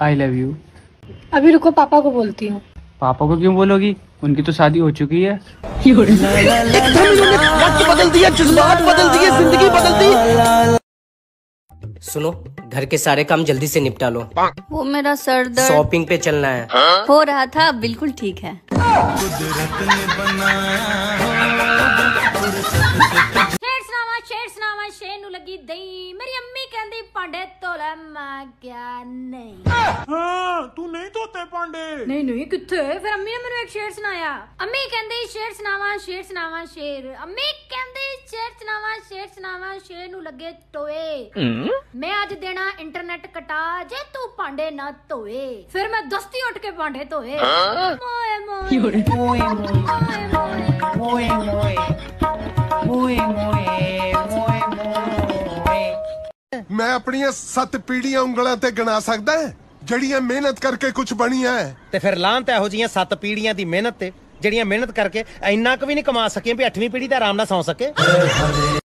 I love you अभी रुको पापा को बोलती हूँ। पापा को क्यों बोलोगी? उनकी तो शादी हो चुकी है। सुनो घर के सारे काम जल्दी से निपटा लो। वो मेरा सर दर्द। शॉपिंग पे चलना है। हो रहा था बिल्कुल ठीक है। ਸੁਣਾਵਾ ਸ਼ੇਰ ਨੂੰ ਲੱਗੀ ਦਈ। ਮੇਰੀ ਅੰਮੀ ਕਹਿੰਦੀ ਭਾਂਡੇ ਧੋ ਲੈ ਮੈਂ ਕਿਹਾ ਨਹੀਂ। ਹਾਂ ਤੂੰ ਨਹੀਂ ਧੋਤੇ ਭਾਂਡੇ? ਨਹੀਂ ਨਹੀਂ ਕਿੱਥੇ? ਫਿਰ ਅੰਮੀ ਨੇ ਮੈਨੂੰ ਇੱਕ ਸ਼ੇਰ ਸੁਣਾਇਆ। ਅੰਮੀ ਕਹਿੰਦੀ ਸ਼ੇਰ ਸੁਣਾਵਾ ਸ਼ੇਰ ਸੁਣਾਵਾ ਸ਼ੇਰ। ਅੰਮੀ ਕਹਿੰਦੀ ਸ਼ੇਰ ਸੁਣਾਵਾ ਸ਼ੇਰ ਸੁਣਾਵਾ ਸ਼ੇਰ ਨੂੰ ਲੱਗੇ ਟੋਏ। ਮੈਂ ਅੱਜ ਦੇਣਾ ਇੰਟਰਨੈਟ ਕਟਾ ਜੇ ਤੂੰ ਭਾਂਡੇ ਨਾ ਧੋਏ। ਫਿਰ ਮੈਂ ਦਸਤੀ ਉੱਠ ਕੇ ਭਾਂਡੇ ਧੋਏ। ਮੋਏ ਮੋਏ। ਮੋਏ ਮੋਏ। ਮੈਂ ਆਪਣੀਆਂ ਸੱਤ ਪੀੜੀਆਂ ਉਂਗਲਾਂ ਤੇ ਗਿਣਾ ਸਕਦਾ ਜਿਹੜੀਆਂ ਮਿਹਨਤ ਕਰਕੇ ਕੁਝ ਬਣੀਆਂ ਤੇ ਫਿਰ ਲਾਂਤ ਇਹੋ ਜੀਆਂ ਸੱਤ ਪੀੜੀਆਂ ਦੀ ਮਿਹਨਤ ਤੇ, ਜਿਹੜੀਆਂ ਮਿਹਨਤ ਕਰਕੇ ਇੰਨਾ ਕੁ ਵੀ ਨਹੀਂ ਕਮਾ ਸਕੀਆਂ ਵੀ 8ਵੀਂ ਪੀੜੀ ਦਾ ਆਰਾਮ ਨਾਲ ਸੌਂ ਸਕੇ।